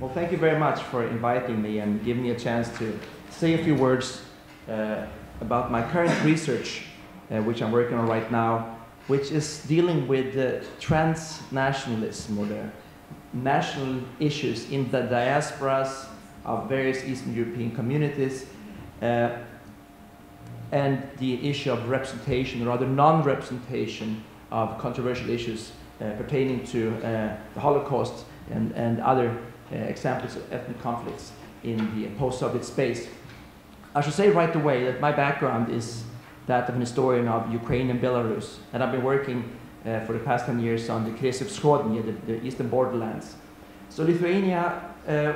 Well, thank you very much for inviting me and giving me a chance to say a few words uh, about my current research, uh, which I'm working on right now, which is dealing with the transnationalism or the national issues in the diasporas of various Eastern European communities uh, and the issue of representation, or rather non-representation of controversial issues uh, pertaining to uh, the Holocaust and, and other uh, examples of ethnic conflicts in the post-Soviet space. I should say right away that my background is that of an historian of Ukraine and Belarus, and I've been working uh, for the past 10 years on the Kresy Wschodnie, the, the eastern borderlands. So Lithuania, uh,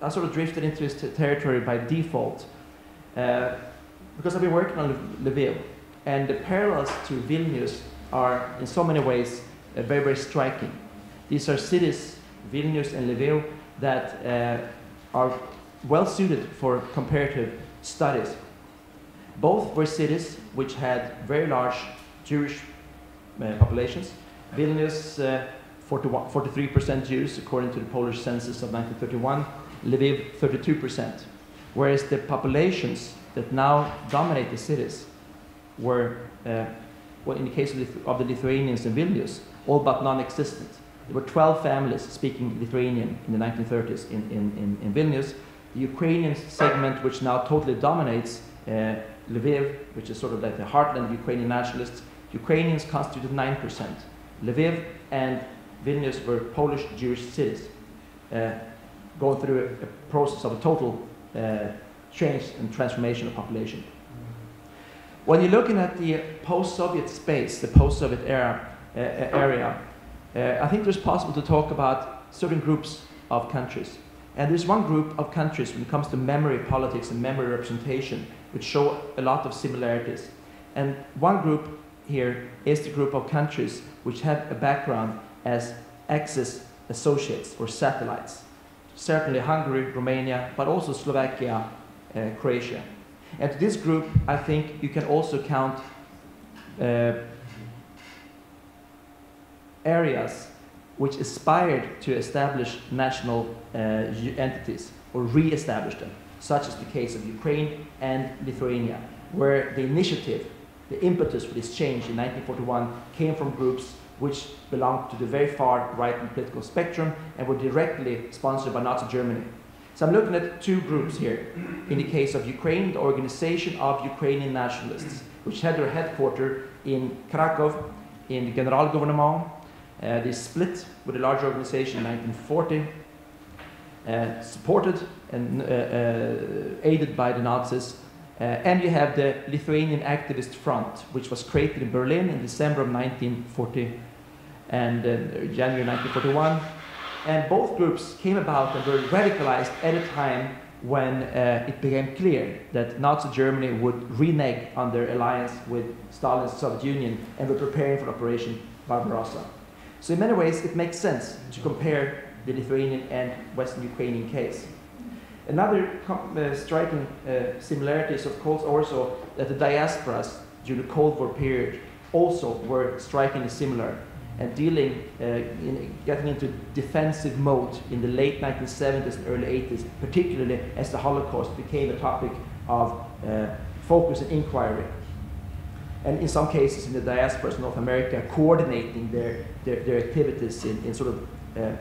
I sort of drifted into this territory by default uh, because I've been working on Lviv, and the parallels to Vilnius are in so many ways uh, very, very striking. These are cities, Vilnius and Lviv, that uh, are well suited for comparative studies. Both were cities which had very large Jewish uh, populations. Vilnius, uh, 43% Jews according to the Polish census of 1931, Lviv 32%. Whereas the populations that now dominate the cities were, uh, well, in the case of the, of the Lithuanians in Vilnius, all but non-existent. There were 12 families speaking Lithuanian in the 1930s in, in, in, in Vilnius. The Ukrainian segment, which now totally dominates uh, Lviv, which is sort of like the heartland of Ukrainian nationalists, Ukrainians constituted 9%. Lviv and Vilnius were Polish Jewish cities, uh, going through a, a, process of a total uh, change and transformation of population. When you're looking at the post-Soviet space, the post-Soviet era, uh, area, uh, I think it's possible to talk about certain groups of countries. And there's one group of countries when it comes to memory politics and memory representation, which show a lot of similarities. And one group here is the group of countries which have a background as Axis associates or satellites. Certainly Hungary, Romania, but also Slovakia, uh, Croatia. And to this group, I think you can also count uh, areas which aspired to establish national uh, entities or re-establish them, such as the case of Ukraine and Lithuania, where the initiative, the impetus for this change in 1941 came from groups which belonged to the very far right in political spectrum and were directly sponsored by Nazi Germany. So I'm looking at two groups here. In the case of Ukraine, the Organization of Ukrainian Nationalists, which had their headquarters in Krakow, in the Generalgouvernement. Uh, they split with a large organization in 1940, uh, supported and uh, uh aided by the Nazis. Uh, and you have the Lithuanian Activist Front, which was created in Berlin in December of 1940 and uh, January 1941 and both groups came about and were radicalized at a time when it became clear that Nazi Germany would renege on their alliance with Stalin's Soviet Union and were preparing for Operation Barbarossa. So in many ways, it makes sense to compare the Lithuanian and Western Ukrainian case. Another uh, striking uh, similarity is, of course, also that the diasporas during the Cold War period also were strikingly similar and dealing, uh, in getting into defensive mode in the late 1970s and early 80s, particularly as the Holocaust became a topic of uh, focus and inquiry. And in some cases in the diasporas in North America, coordinating their, their, their activities in, in sort of uh,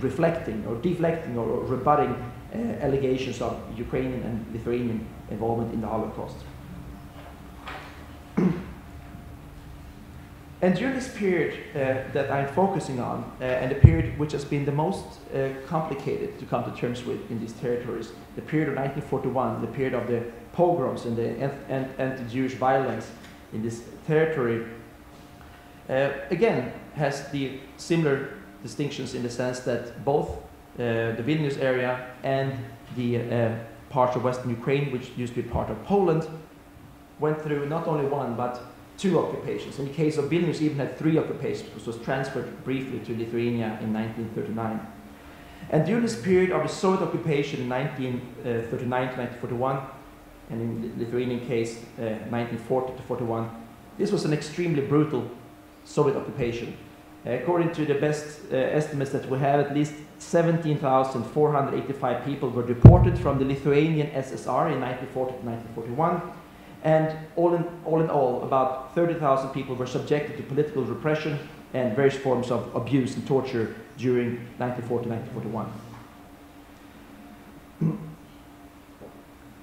reflecting or deflecting or, rebutting uh, allegations of Ukrainian and Lithuanian involvement in the Holocaust. And during this period uh, that I'm focusing on, uh, and the period which has been the most uh, complicated to come to terms with in these territories, the period of 1941, the period of the pogroms and the anti-Jewish violence in this territory, uh, again has the similar distinctions in the sense that both uh, the Vilnius area and the uh, of western Ukraine, which used to be part of Poland, went through not only one but two occupations. In the case of Vilnius, even had three occupations, which was transferred briefly to Lithuania in 1939. And during this period of the Soviet occupation in 1939 to 1941, and in the Lithuanian case, uh, 1940 to 41, this was an extremely brutal Soviet occupation. According to the best uh, estimates that we have, at least 17,485 people were deported from the Lithuanian SSR in 1940 to 1941. And all in, all in all, about 30,000 people were subjected to political repression and various forms of abuse and torture during 1940 1941.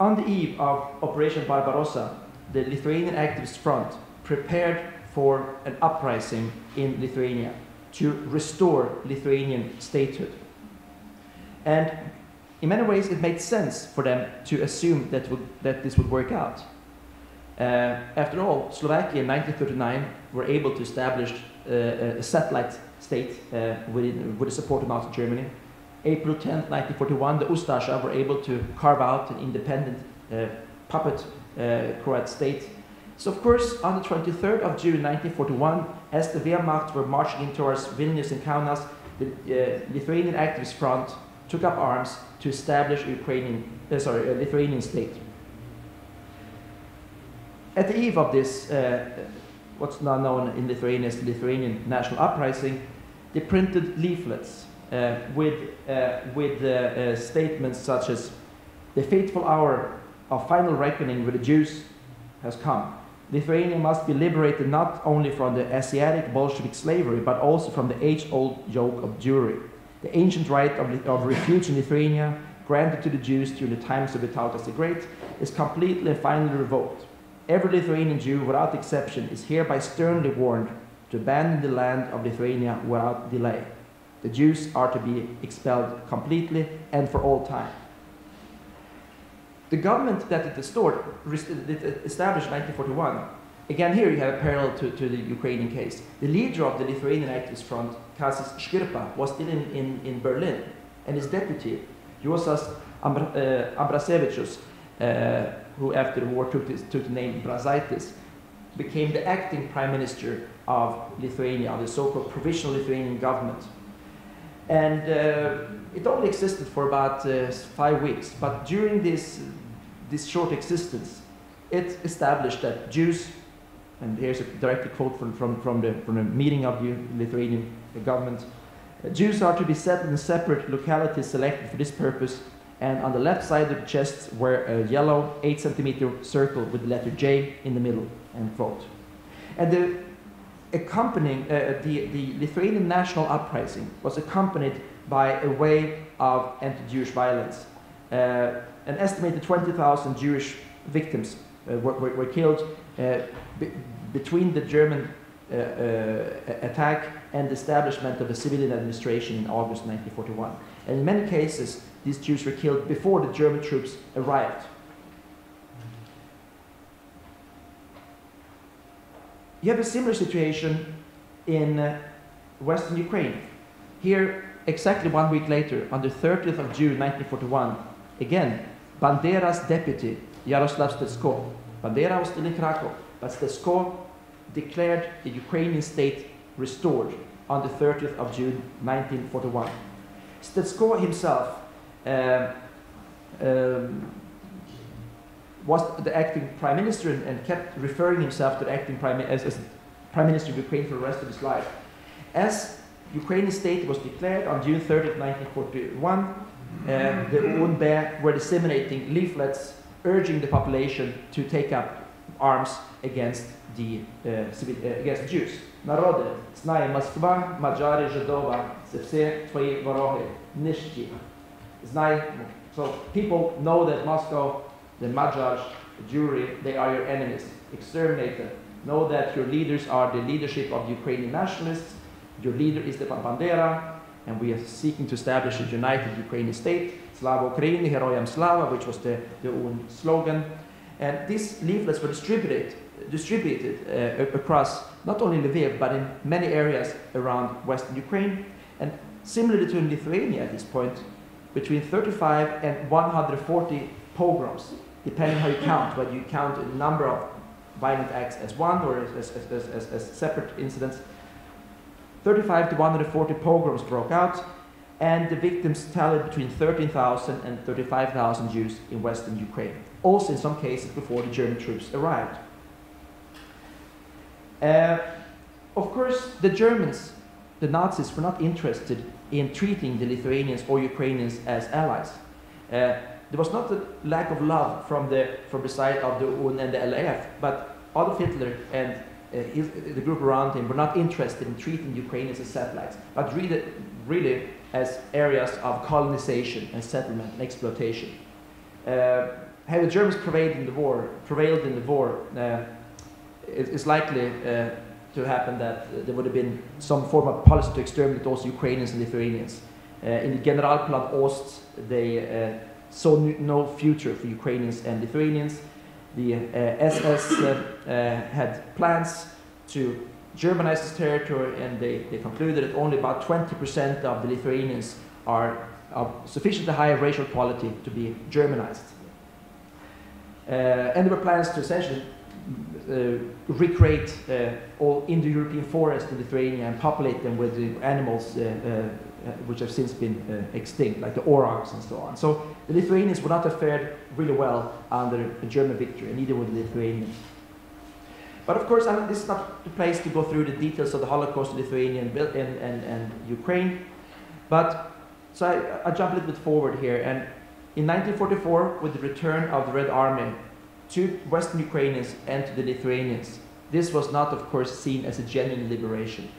On the eve of Operation Barbarossa, the Lithuanian Activist Front prepared for an uprising in Lithuania to restore Lithuanian statehood. And in many ways, it made sense for them to assume that, would, that this would work out. Uh, after all, Slovakia in 1939 were able to establish uh, a satellite state uh, with, with the support of Nazi Germany. April 10, 1941, the Ustasha were able to carve out an independent uh, puppet uh, Croat state. So, of course, on the 23rd of June 1941, as the Wehrmacht were marching in towards Vilnius and Kaunas, the uh, Lithuanian Activist Front took up arms to establish a Ukrainian, uh, sorry, a Lithuanian state. At the eve of this, uh, what's now known in Lithuania as the Lithuanian National Uprising, they printed leaflets uh, with, uh, with uh, uh, statements such as, the fateful hour of final reckoning with the Jews has come. Lithuania must be liberated not only from the Asiatic Bolshevik slavery, but also from the age old yoke of Jewry. The ancient right of, of refuge in Lithuania, granted to the Jews during the times of Vytautas the Great, is completely and finally revoked. Every Lithuanian Jew, without exception, is hereby sternly warned to abandon the land of Lithuania without delay. The Jews are to be expelled completely and for all time. The government that it restored, established in 1941, again here you have a parallel to, to the Ukrainian case. The leader of the Lithuanian Activist Front, Kazys Škirpa, was still in, in, in Berlin, and his deputy, Juozas Ambra, uh, uh, who after the war took, this, took the name Brazaitis, became the acting prime minister of Lithuania, of the so-called provisional Lithuanian government. And uh, it only existed for about uh, five weeks, but during this, this short existence, it established that Jews, and here's a direct quote from, from, from, the, from the meeting of the Lithuanian government, uh, Jews are to be settled in separate localities selected for this purpose, and on the left side of the chest were a yellow 8 centimeter circle with the letter J in the middle, end quote. And the accompanying uh, the, the Lithuanian national uprising was accompanied by a wave of anti-Jewish violence. Uh, an estimated 20,000 Jewish victims uh, were, were, killed uh, between the German uh, uh, attack and the establishment of a civilian administration in August 1941. And in many cases, these Jews were killed before the German troops arrived. You have a similar situation in uh, western Ukraine. Here, exactly one week later, on the 30th of June 1941, again, Bandera's deputy, Yaroslav Stetsko, Bandera was still in Krakow, but Stetsko declared the Ukrainian state restored on the 30th of June 1941. Stetsko himself um, um, was the acting prime minister and, and kept referring himself to the acting prime as, as prime minister of Ukraine for the rest of his life. As Ukrainian state was declared on June 30, 1941, um, the OUNB were disseminating leaflets urging the population to take up arms against the uh, uh against Jews. Народи, знай Москва, Маджари, Жидова, це все твої вороги, нищі. Знай, so people know that Moscow the the Jewry, they are your enemies. Exterminate them. Know that your leaders are the leadership of Ukrainian nationalists. Your leader is the Bandera, and we are seeking to establish a united Ukrainian state. Slava Ukraini, Heroyam Slava, which was the, the own slogan. And these leaflets were distributed, distributed uh, across not only Lviv, but in many areas around western Ukraine. And similarly to in Lithuania at this point, between 35 and 140 pogroms depending how you count, whether you count a number of violent acts as one or as, as, as, as, separate incidents. 35 to 140 pogroms broke out, and the victims tallied between 13,000 and 35,000 Jews in western Ukraine, also in some cases before the German troops arrived. Uh, of course, the Germans, the Nazis, were not interested in treating the Lithuanians or Ukrainians as allies. Uh, there was not a lack of love from the, from the side of the OUN and the LAF, but Adolf Hitler and uh, his, the group around him were not interested in treating Ukrainians as satellites, but really, really as areas of colonization and settlement and exploitation. Uh, how the Germans prevailed in the war, prevailed in the war, uh, it's likely uh, to happen that there would have been some form of policy to exterminate also Ukrainians and Lithuanians. Uh, in the Generalplan Ost, they uh, saw no future for Ukrainians and Lithuanians. The SS uh, uh, had plans to Germanize this territory, and they, they concluded that only about 20% of the Lithuanians are of sufficiently high racial quality to be Germanized. Uh, and there were plans to essentially uh, recreate uh, all Indo-European forests in Lithuania and populate them with the animals uh, Uh, which have since been uh, extinct, like the aurochs and so on. So the Lithuanians would not have fared really well under a German victory, and neither would the Lithuanians. But of course, I mean, this is not the place to go through the details of the Holocaust in Lithuania and, and, and, and Ukraine. But so I, I jump a little bit forward here. And in 1944, with the return of the Red Army to Western Ukrainians and to the Lithuanians. This was not, of course, seen as a genuine liberation.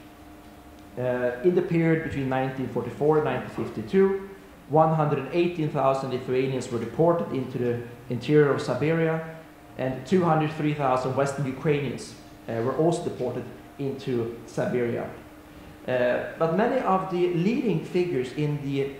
Uh, in the period between 1944 and 1952, 118,000 Lithuanians were deported into the interior of Siberia, and 203,000 Western Ukrainians uh, were also deported into Siberia. Uh, but many of the leading figures in the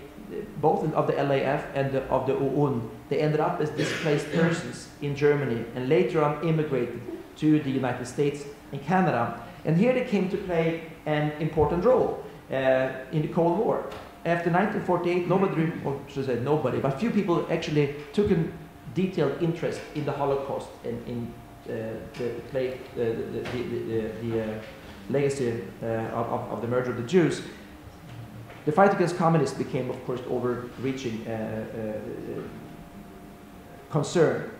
both of the LAF and the, of the OUN, they ended up as displaced persons in Germany and later on immigrated to the United States and Canada. And here they came to play an important role uh, in the Cold War. After 1948, nobody, or should say nobody, but few people actually took a detailed interest in the Holocaust and in uh, the, the, the, the, uh, legacy of, the murder of the Jews. The fight against communists became, of course, overreaching concern.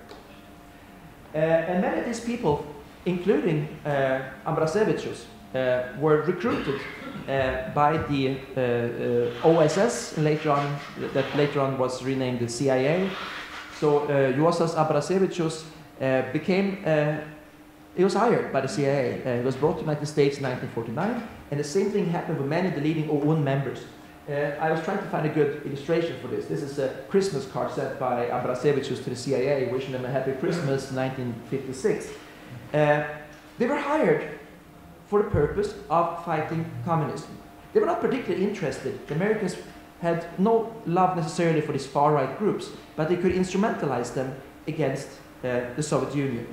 Uh, and many of these people, including uh, Ambrazevichus, uh, were recruited uh, by the uh, OSS, later on, that later on was renamed the CIA. So uh, Juozas Ambrazevichus became, he was hired by the CIA. he was brought to the United States in 1949, and the same thing happened with many of the leading OUN members. Uh, I was trying to find a good illustration for this. This is a Christmas card sent by Ambrazevichus to the CIA, wishing them a happy Christmas, 1956. Uh, they were hired for the purpose of fighting communism. They were not particularly interested. The Americans had no love necessarily for these far-right groups, but they could instrumentalize them against uh, the Soviet Union.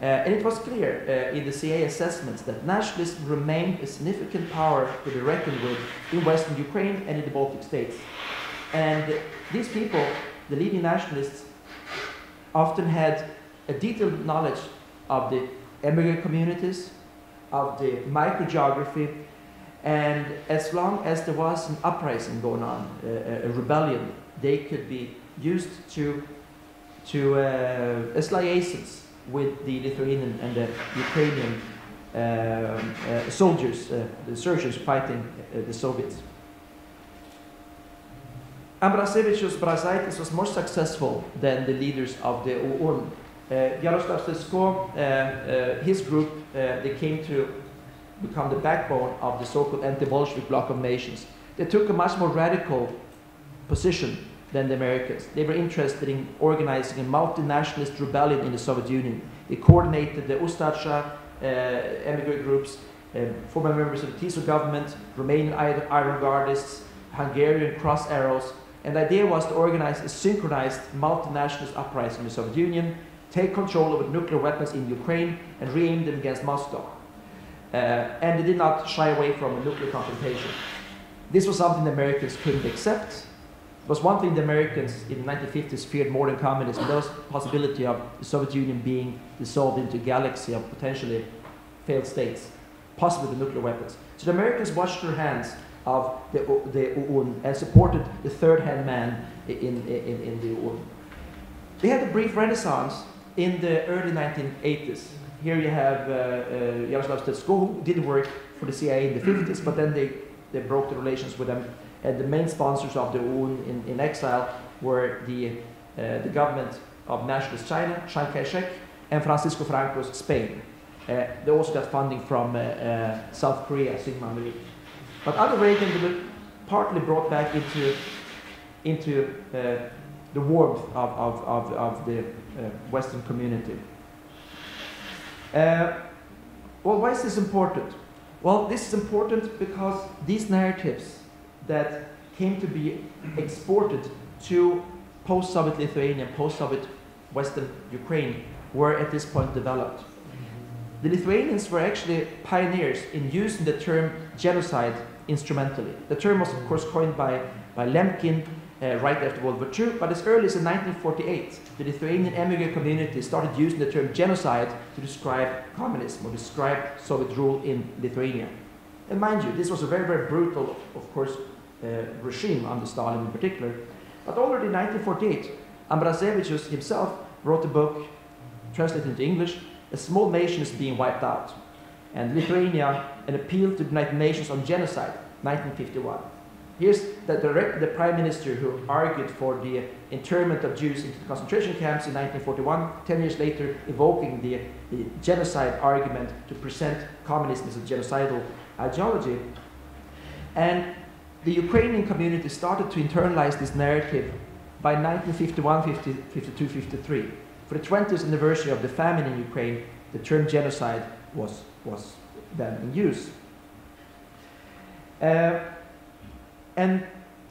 Uh, and it was clear uh, in the CIA assessments that nationalism remained a significant power to be reckoned with in Western Ukraine and in the Baltic states. And these people, the leading nationalists, often had a detailed knowledge of the immigrant communities, of the microgeography, and as long as there was an uprising going on, uh, a rebellion, they could be used to, to uh, as liaisons with the Lithuanian and the Ukrainian uh, uh, soldiers, uh, the soldiers fighting the Soviets. Ambrazevichus Brazaitis was more successful than the leaders of the OUN. Uh, Yaroslav Stetsko, uh, uh, his group, they came to become the backbone of the so-called anti-Bolshevik bloc of nations. They took a much more radical position than the Americans. They were interested in organizing a multinationalist rebellion in the Soviet Union. They coordinated the Ustasha uh, emigrant groups, uh, former members of the Tiso government, Romanian Iron Guardists, Hungarian Cross Arrows, and the idea was to organize a synchronized multinationalist uprising in the Soviet Union, take control over nuclear weapons in Ukraine, and re-aim them against Moscow. Uh, and they did not shy away from a nuclear confrontation. This was something the Americans couldn't accept, It was one thing the Americans in the 1950s feared more than communism, was the possibility of the Soviet Union being dissolved into a galaxy of potentially failed states, possibly with nuclear weapons. So the Americans washed their hands of the, the OUN and supported the third-hand man in, in, in the OUN. They had a brief renaissance in the early 1980s. Here you have uh, uh, Yaroslav Stetsko, who did work for the CIA in the 50s, but then they, they broke the relations with them And the main sponsors of the OUN in, in exile were the, uh, the government of Nationalist China, Chiang Kai-shek, and Francisco Franco's Spain. Uh, they also got funding from uh, uh, South Korea, Syngman Rhee. But other Reagan, were partly brought back into, into uh, the warmth of, of, of, of the uh, Western community. Uh, well, why is this important? Well, this is important because these narratives that came to be exported to post-Soviet Lithuania, post-Soviet Western Ukraine were at this point developed. The Lithuanians were actually pioneers in using the term genocide instrumentally. The term was, of course, coined by, by Lemkin uh, right after World War II, but as early as in 1948, the Lithuanian emigrant community started using the term genocide to describe communism or describe Soviet rule in Lithuania. And mind you, this was a very, very brutal, of course, uh, regime under Stalin in particular. But already in 1948, Ambrazevichus himself wrote a book, translated into English, A Small Nation is Being Wiped Out, and Lithuania, an appeal to the United Nations on genocide, 1951. Here's the, the, the, prime minister who argued for the internment of Jews into the concentration camps in 1941, 10 years later evoking the, the genocide argument to present communism as a genocidal ideology. And the Ukrainian community started to internalize this narrative by 1951, 50, 52, 53. For the 20th anniversary of the famine in Ukraine, the term genocide was, was then in use. Uh, and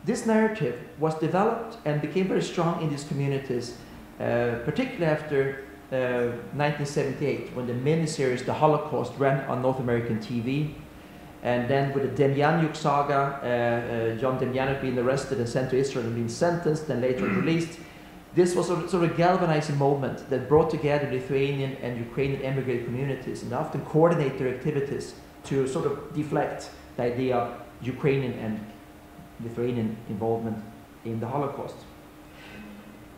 this narrative was developed and became very strong in these communities, uh, particularly after uh, 1978, when the miniseries The Holocaust ran on North American TV. And then with the Demjanjuk saga, uh, uh, John Demjanjuk being arrested and sent to Israel and being sentenced and later released, this was a sort of galvanizing moment that brought together Lithuanian and Ukrainian immigrant communities and often coordinate their activities to sort of deflect the idea of Ukrainian and Lithuanian involvement in the Holocaust.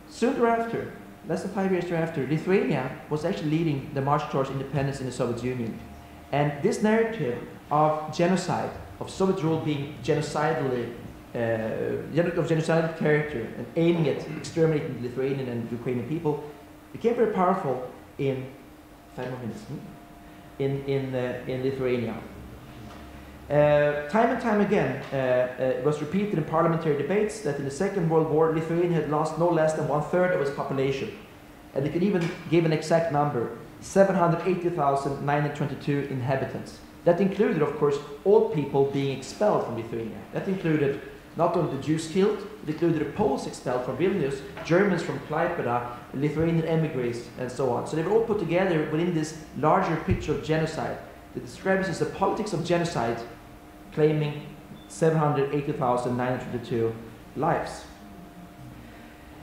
Soon thereafter, less than five years thereafter, Lithuania was actually leading the march towards independence in the Soviet Union. And this narrative of genocide, of Soviet rule being genocidally, uh, of genocidal character and aiming at exterminating the Lithuanian and Ukrainian people, became very powerful in minutes, hmm? in, in, uh, in Lithuania. Uh, time and time again, uh, uh, it was repeated in parliamentary debates that in the Second World War, Lithuania had lost no less than one third of its population. And they could even give an exact number 780,922 inhabitants. That included, of course, all people being expelled from Lithuania. That included not only the Jews killed, it included the Poles expelled from Vilnius, Germans from Klaipeda, Lithuanian emigres, and so on. So they were all put together within this larger picture of genocide that describes as the politics of genocide claiming 780,922 lives.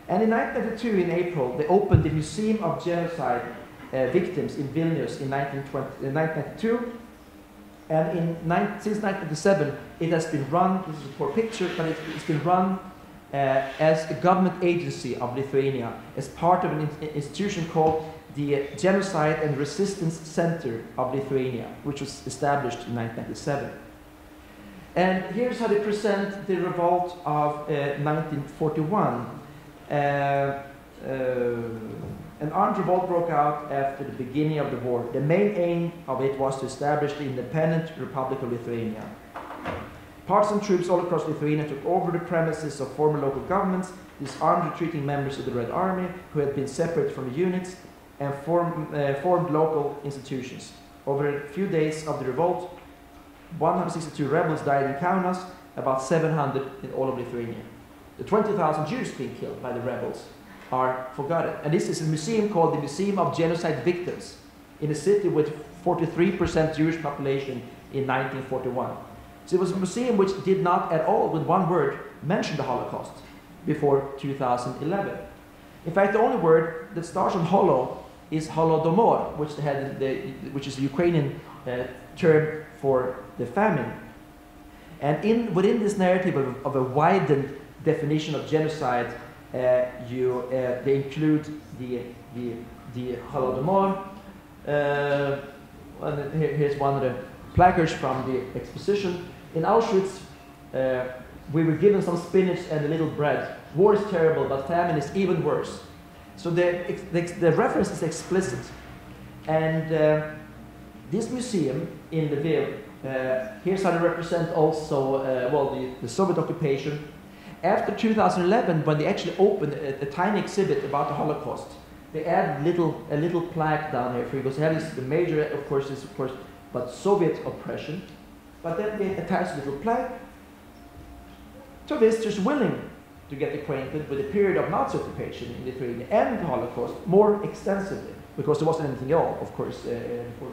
And in 1992, in April, they opened the Museum of Genocide uh, Victims in Vilnius in, 1992. And in since 1997, it has been run, this is a poor picture, but it, has been run uh, as a government agency of Lithuania, as part of an institution called the Genocide and Resistance Center of Lithuania, which was established in 1997. And here's how they present the revolt of uh, 1941. Uh, uh, an armed revolt broke out after the beginning of the war. The main aim of it was to establish the independent Republic of Lithuania. Partisan troops all across Lithuania took over the premises of former local governments, disarmed retreating members of the Red Army who had been separated from the units, and form, uh, formed local institutions. Over a few days of the revolt, 162 rebels died in Kaunas, about 700 in all of Lithuania. The 20,000 Jews being killed by the rebels are forgotten. And this is a museum called the Museum of Genocide Victims in a city with 43% Jewish population in 1941. So it was a museum which did not at all, with one word, mention the Holocaust before 2011. In fact, the only word that starts on holo is holodomor, which, the, which is the Ukrainian uh, term for the famine. And in, within this narrative of, of a widened definition of genocide, uh, you, uh, they include the, the, the Holodomor. Uh, here, here's one of the placards from the exposition. In Auschwitz, uh, we were given some spinach and a little bread. War is terrible, but famine is even worse. So the, the, the reference is explicit. And uh, this museum in Lviv, uh, here's how they represent also, uh, well, the, the Soviet occupation. After 2011, when they actually opened a, a, tiny exhibit about the Holocaust, they add little, a little plaque down here for you, because the major, of course, is of course, but Soviet oppression. But then they attach a little plaque to visitors willing to get acquainted with the period of Nazi occupation in Lithuania and the Holocaust more extensively, because there wasn't anything else, of course, uh, for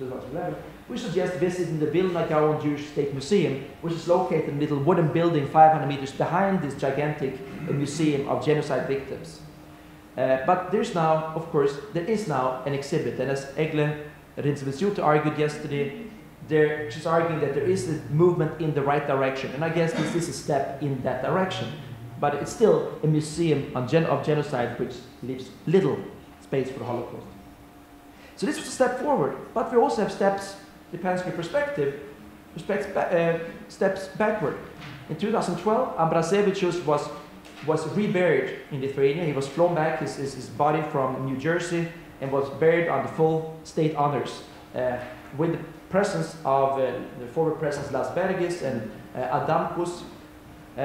2011. We suggest visiting the Vilna Gaon Jewish State Museum, which is located in a little wooden building 500 meters behind this gigantic uh, museum of genocide victims. Uh, but there's now, of course, there is now an exhibit, and as Eglė Rindzevičiūtė argued yesterday, there, she's arguing that there is a movement in the right direction. And I guess this is a step in that direction. But it's still a museum gen of genocide which leaves little space for the Holocaust. So this was a step forward. But we also have steps, depends on your perspective, uh, steps backward. In 2012, Ambrazevichus was, was reburied in Lithuania. He was flown back, his, his, his body from New Jersey, and was buried on the full state honors uh, with the presence of uh, the former presidents Landsbergis and uh, Adamkus, uh,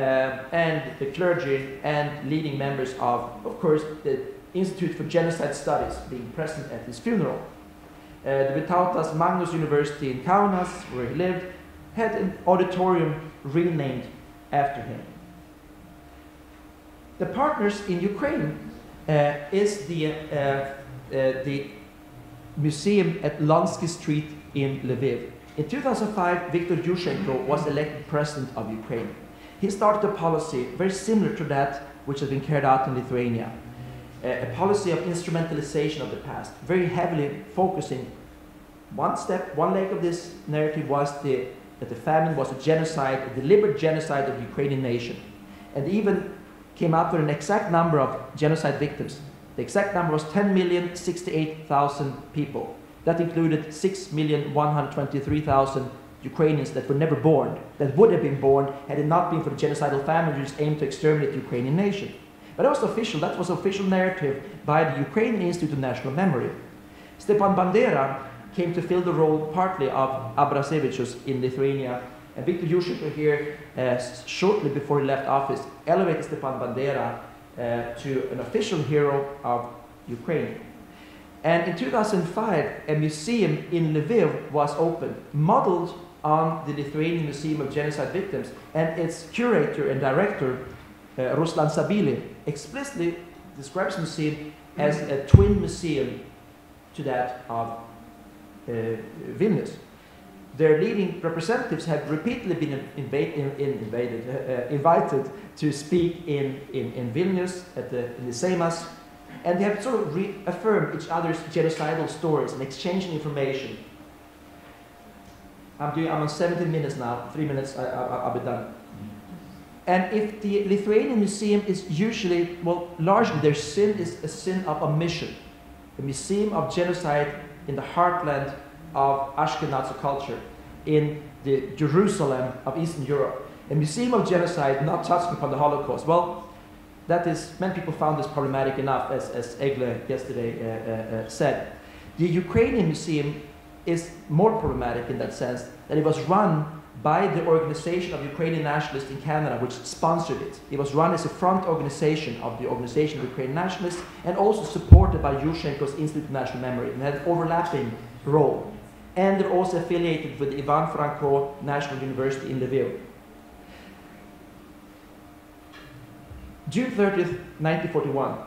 and the clergy and leading members of, of course, the Institute for Genocide Studies being present at his funeral. Uh, the Vytautas Magnus University in Kaunas, where he lived, had an auditorium renamed after him. The partners in Ukraine uh, is the, uh, uh the museum at Lonsky Street in Lviv. In 2005, Viktor Yushchenko was elected president of Ukraine. He started a policy very similar to that which has been carried out in Lithuania, a, policy of instrumentalization of the past, very heavily focusing. One step, one leg of this narrative was the, that the famine was a genocide, a deliberate genocide of the Ukrainian nation, and even came up with an exact number of genocide victims. The exact number was 10,068,000 people. That included 6,123,000 Ukrainians that were never born, that would have been born had it not been for the genocidal famine which aimed to exterminate the Ukrainian nation. But that was official, that was official narrative by the Ukrainian Institute of National Memory. Stepan Bandera came to fill the role partly of Ambrazevichus in Lithuania. And Viktor Yushchenko here, uh, shortly before he left office, elevated Stepan Bandera uh, to an official hero of Ukraine. And in 2005, a museum in Lviv was opened, modeled on the Lithuanian Museum of Genocide Victims. And its curator and director, Ruslan Zabily, explicitly describes the museum as a twin museum to that of uh, Vilnius. Their leading representatives have repeatedly been in, in, invaded, uh, invited to speak in, in, in Vilnius at the, in the Seimas and they have sort of reaffirmed each other's genocidal stories and exchanging information. I'm doing, I'm on 17 minutes now, three minutes, I, I, will be done. And if the Lithuanian museum is usually, well, largely their sin is a sin of omission. The museum of genocide in the heartland of Ashkenazi culture, in the Jerusalem of Eastern Europe. A museum of genocide not touching upon the Holocaust. Well, that is, many people found this problematic enough, as, as Egle yesterday uh, uh, uh, said. The Ukrainian museum is more problematic in that sense that it was run by the organization of Ukrainian nationalists in Canada, which sponsored it. It was run as a front organization of the Organization of Ukrainian Nationalists and also supported by Yushchenko's Institute of National Memory and had an overlapping role. And they're also affiliated with the Ivan Franko National University in Lviv. June 30th, 1941.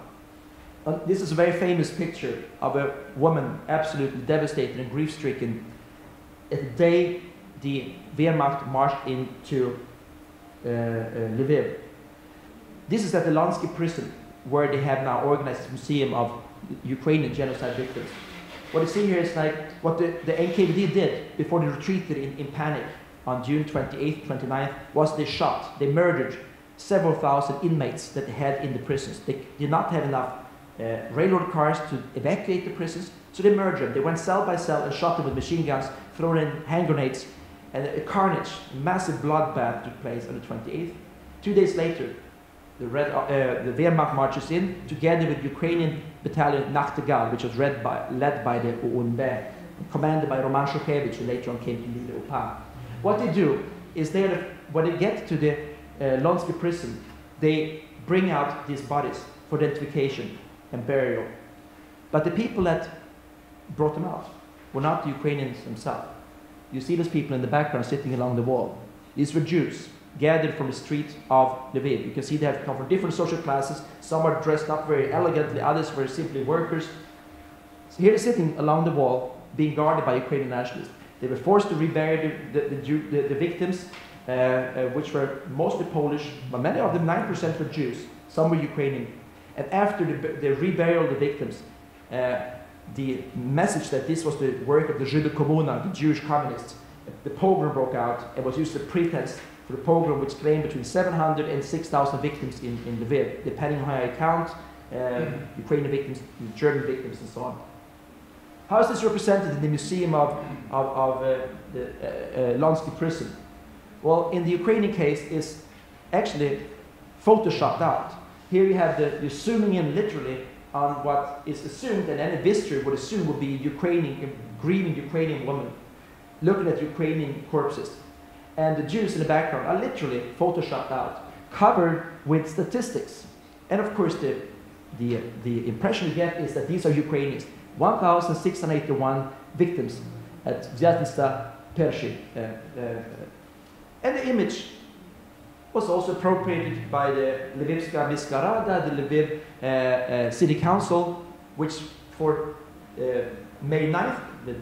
Uh, this is a very famous picture of a woman absolutely devastated and grief stricken at the day the Wehrmacht marched into uh, uh, Lviv. This is at the Lonsky prison, where they have now organized a museum of Ukrainian genocide victims. What you see here is like what the, the NKVD did before they retreated in, in panic on June 28th, 29th, was they shot, they murdered several thousand inmates that they had in the prisons. They did not have enough uh, railroad cars to evacuate the prisons, so they murdered them. They went cell by cell and shot them with machine guns, thrown in hand grenades, And a carnage, massive bloodbath took place on the 28th. Two days later, the, Red, uh, the Wehrmacht marches in together with Ukrainian battalion Nachtigall, which was by, led by the OUNB, commanded by Roman Shukhevych, who later on came to lead the UPA. What they do is they, when they get to the uh, Lonsky prison, they bring out these bodies for identification and burial. But the people that brought them out were not the Ukrainians themselves. You see those people in the background sitting along the wall. These were Jews gathered from the street of Lviv. You can see they have come from different social classes. Some are dressed up very elegantly, others were simply workers. So here they're sitting along the wall, being guarded by Ukrainian nationalists. They were forced to rebury the, the, the, the victims, uh, uh, which were mostly Polish, but many of them, 9% were Jews. Some were Ukrainian. And after the, the reburial of the victims, uh, the message that this was the work of the Jude Kommuna, the Jewish communists, the pogrom broke out and was used as a pretext for the pogrom, which claimed between 700 and 6,000 victims in, in Lviv, depending on how I count, uh, Ukrainian victims, German victims, and so on. How is this represented in the museum of, of, of uh, the uh, uh, Lonsky prison? Well, in the Ukrainian case, is actually photoshopped out. Here you have the, you're zooming in literally on what is assumed, and any visitor would assume would be Ukrainian, a grieving Ukrainian woman looking at Ukrainian corpses. And the Jews in the background are literally photoshopped out, covered with statistics. And of course, the, the, the impression you get is that these are Ukrainians. 1,681 victims at Vyaznista Pershi. Uh, uh, and the image was also appropriated by the Lvivska Mestska Rada, the Lviv uh, uh, City Council, which for uh, May 9th, the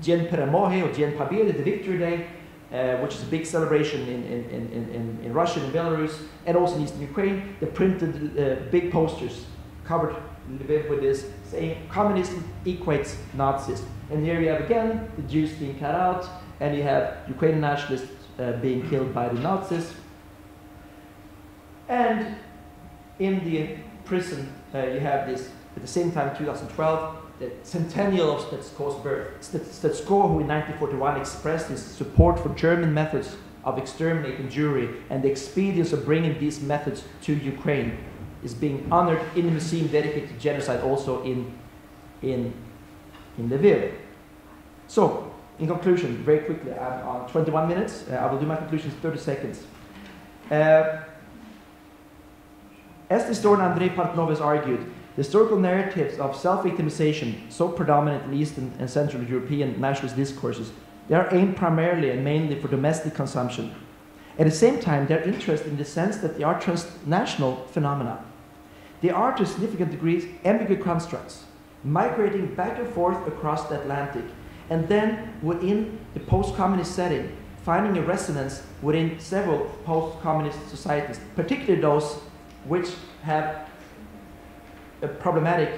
Dien Peremohe or Dien Pobedy, the Victory Day, uh, which is a big celebration in, in, in, in, in Russia and Belarus, and also in eastern Ukraine, they printed uh, big posters covered Lviv with this, saying communism equates Nazism. And here you have again the Jews being cut out, and you have Ukrainian nationalists uh, being killed by the Nazis. And in the prison, uh, you have this, at the same time, 2012, the centennial of Stetsko's birth. Stetsko, who in 1941 expressed his support for German methods of exterminating Jewry and the expedience of bringing these methods to Ukraine, is being honored in the museum dedicated to genocide also in, in, in Lviv. So, in conclusion, very quickly, I'm on 21 minutes. Uh, I will do my conclusions in 30 seconds. Uh, as the historian Andrei Portnov has argued, the historical narratives of self-victimization, so predominant in Eastern and Central European nationalist discourses, they are aimed primarily and mainly for domestic consumption. At the same time, they're interested in the sense that they are transnational phenomena. They are, to significant degree, ambiguous constructs, migrating back and forth across the Atlantic, and then within the post-communist setting, finding a resonance within several post-communist societies, particularly those which have a problematic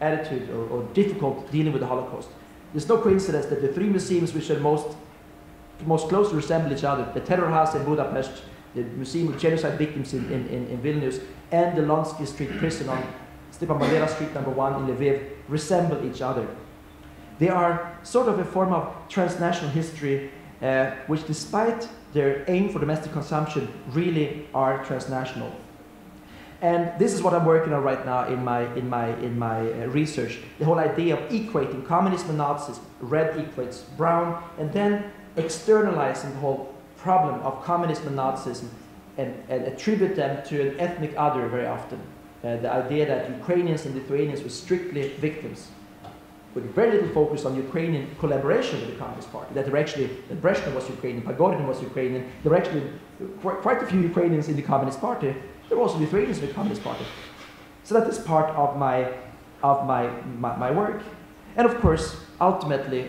attitude or, or, difficult dealing with the Holocaust. There's no coincidence that the three museums which are most, most closely resemble each other, the Terror House in Budapest, the Museum of Genocide Victims in, in, in, in Vilnius, and the Lonsky Street prison on Stepan Bandera Street number one in Lviv, resemble each other. They are sort of a form of transnational history uh, which despite their aim for domestic consumption really are transnational. And this is what I'm working on right now in my, in my, in my uh, research. The whole idea of equating communism and Nazism, red equates brown, and then externalizing the whole problem of communism and Nazism and, and attribute them to an ethnic other very often. Uh, the idea that Ukrainians and Lithuanians were strictly victims, with very little focus on Ukrainian collaboration with the Communist Party. That there actually, that Brezhnev was Ukrainian, Pagodin was Ukrainian, there were actually quite a few Ukrainians in the Communist Party, there were also in the Communist Party. So that is part of my, of my, my, my work. And of course, ultimately,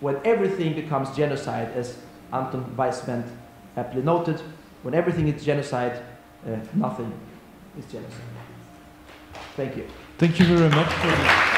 when everything becomes genocide, as Anton Weiss-Wendt aptly noted, when everything is genocide, uh, nothing is genocide. Thank you. Thank you very much